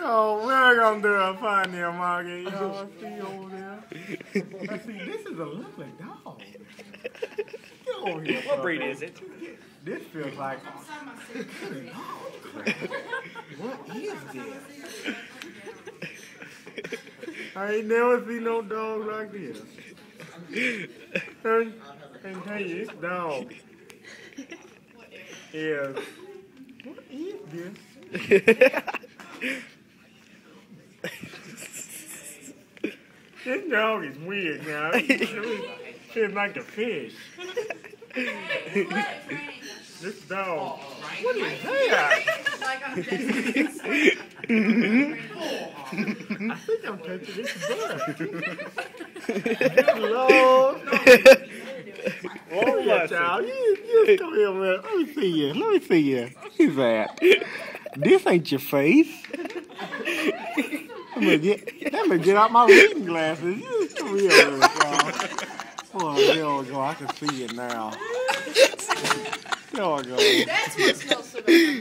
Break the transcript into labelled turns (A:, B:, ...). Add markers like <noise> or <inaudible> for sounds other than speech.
A: Yo, we're gonna do a fun there, Margie. Y'all see over there? I see, this is a lovely dog. Get over here.
B: What breed is it?
A: This feels like. what is this? I ain't never seen no dog like this. Hey, I can tell you, this dog <laughs> is. What is this? <laughs> This dog is weird now. Feels like a fish. This dog. What is that? I think I'm touching this bird. Good Lord. Oh, yeah, child. You, you come here, man. Let me see you. Let me see you. Who's that? This ain't your face. <laughs> Me get, let me get out my reading glasses. You come here, little child. Oh, there we go. I can see it now. There <laughs> we go.
C: That's what smells so bad.